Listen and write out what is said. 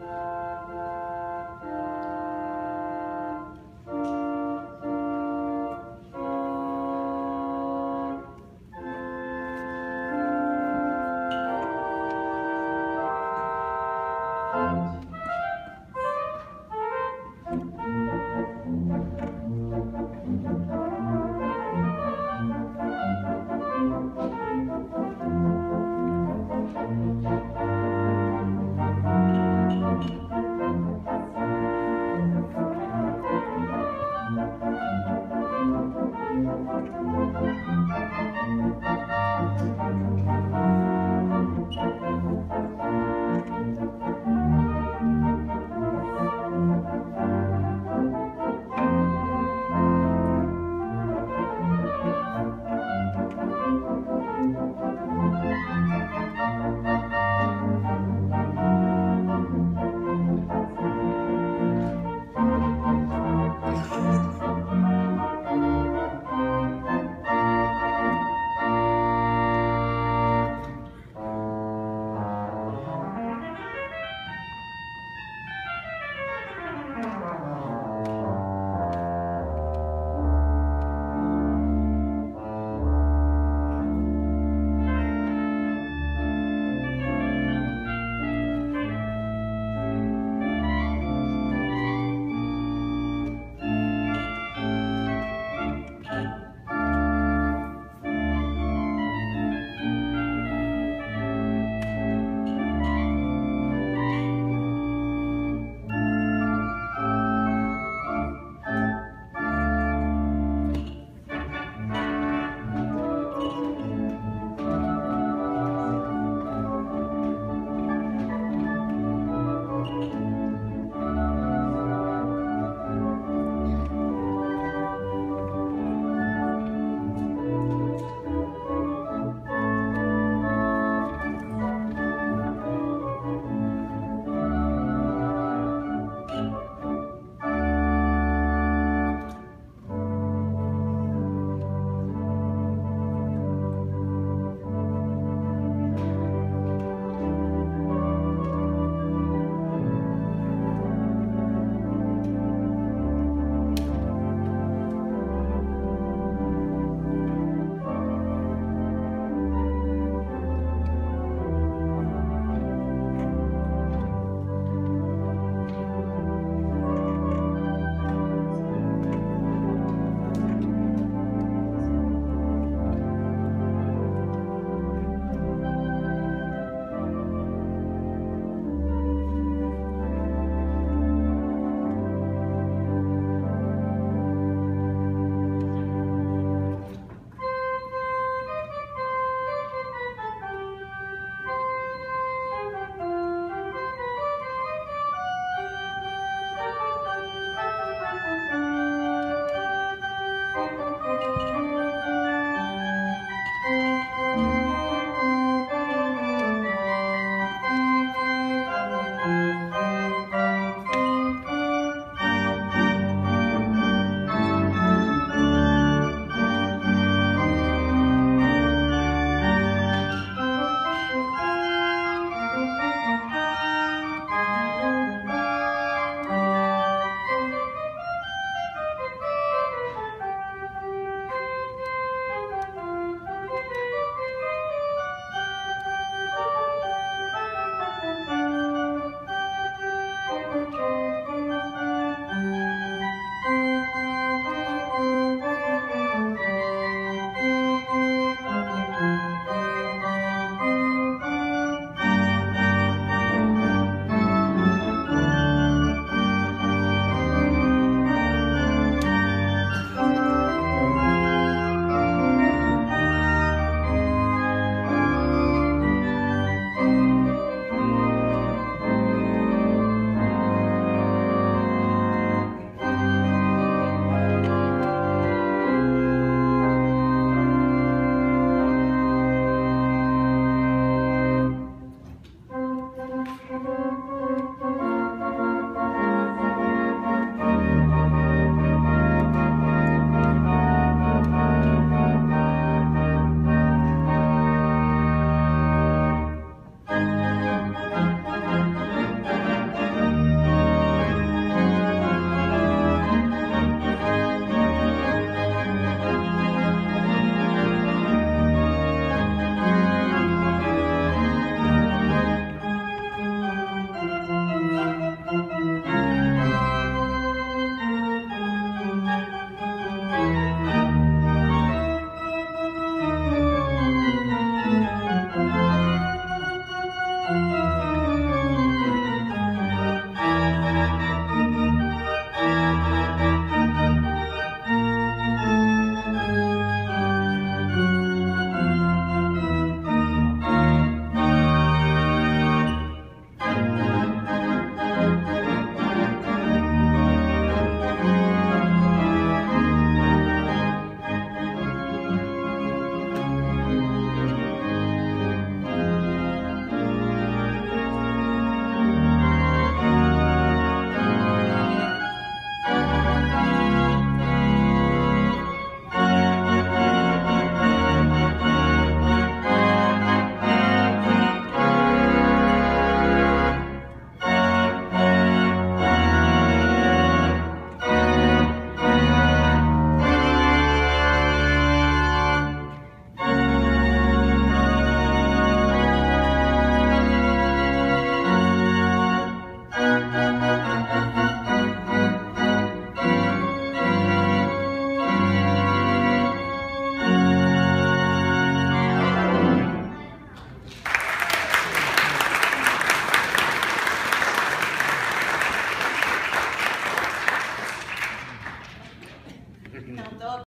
Bye.